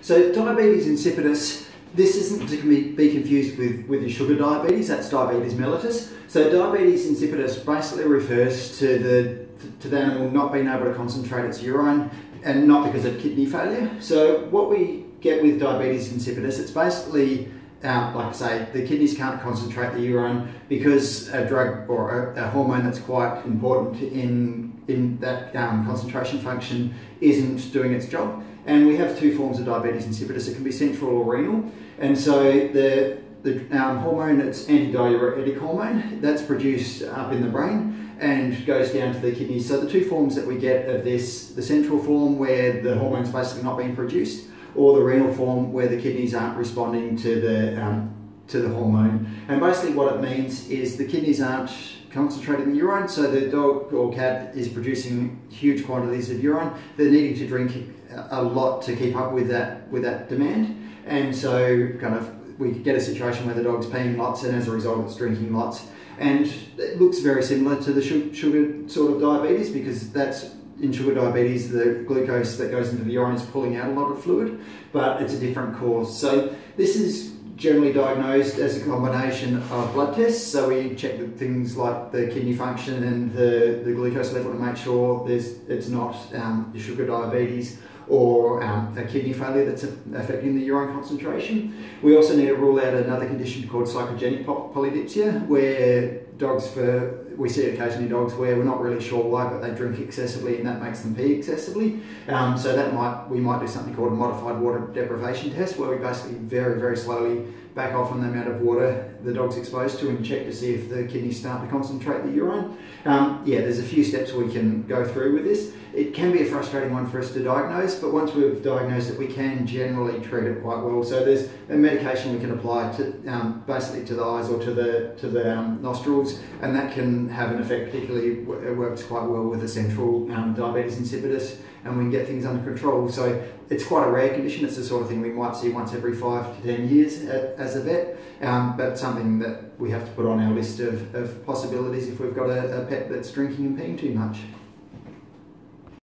So diabetes insipidus, this isn't to be confused with, with your sugar diabetes, that's diabetes mellitus. So diabetes insipidus basically refers to the, to the animal not being able to concentrate its urine and not because of kidney failure. So what we get with diabetes insipidus, it's basically um, like I say, the kidneys can't concentrate the urine because a drug or a, a hormone that's quite important in, in that um, concentration function isn't doing its job. And we have two forms of diabetes insipidus. It can be central or renal. And so the, the um, hormone, it's antidiuretic hormone, that's produced up in the brain and goes down to the kidneys. So the two forms that we get of this, the central form where the hormone's basically not being produced, or the renal form where the kidneys aren't responding to the um, to the hormone. And basically what it means is the kidneys aren't concentrating the urine, so the dog or cat is producing huge quantities of urine. They're needing to drink a lot to keep up with that with that demand. And so kind of we get a situation where the dog's peeing lots and as a result it's drinking lots. And it looks very similar to the sugar sort of diabetes because that's in sugar diabetes, the glucose that goes into the urine is pulling out a lot of fluid, but it's a different cause. So this is generally diagnosed as a combination of blood tests. So we check the things like the kidney function and the, the glucose level to make sure there's it's not um, sugar diabetes or um, a kidney failure that's affecting the urine concentration. We also need to rule out another condition called psychogenic polydipsia, where dogs for we see occasionally dogs where we're not really sure why, but they drink excessively and that makes them pee excessively. Um, so that might we might do something called a modified water deprivation test, where we basically very very slowly back off on the amount of water the dog's exposed to and check to see if the kidneys start to concentrate the urine. Um, yeah, there's a few steps we can go through with this. It can be a frustrating one for us to diagnose, but once we've diagnosed it, we can generally treat it quite well. So there's a medication we can apply to um, basically to the eyes or to the to the um, nostrils, and that can have an effect. Particularly, it works quite well with the central um, diabetes insipidus, and we can get things under control. So it's quite a rare condition. It's the sort of thing we might see once every five to ten years as a vet, um, but something that we have to put on our list of, of possibilities if we've got a, a pet that's drinking and peeing too much.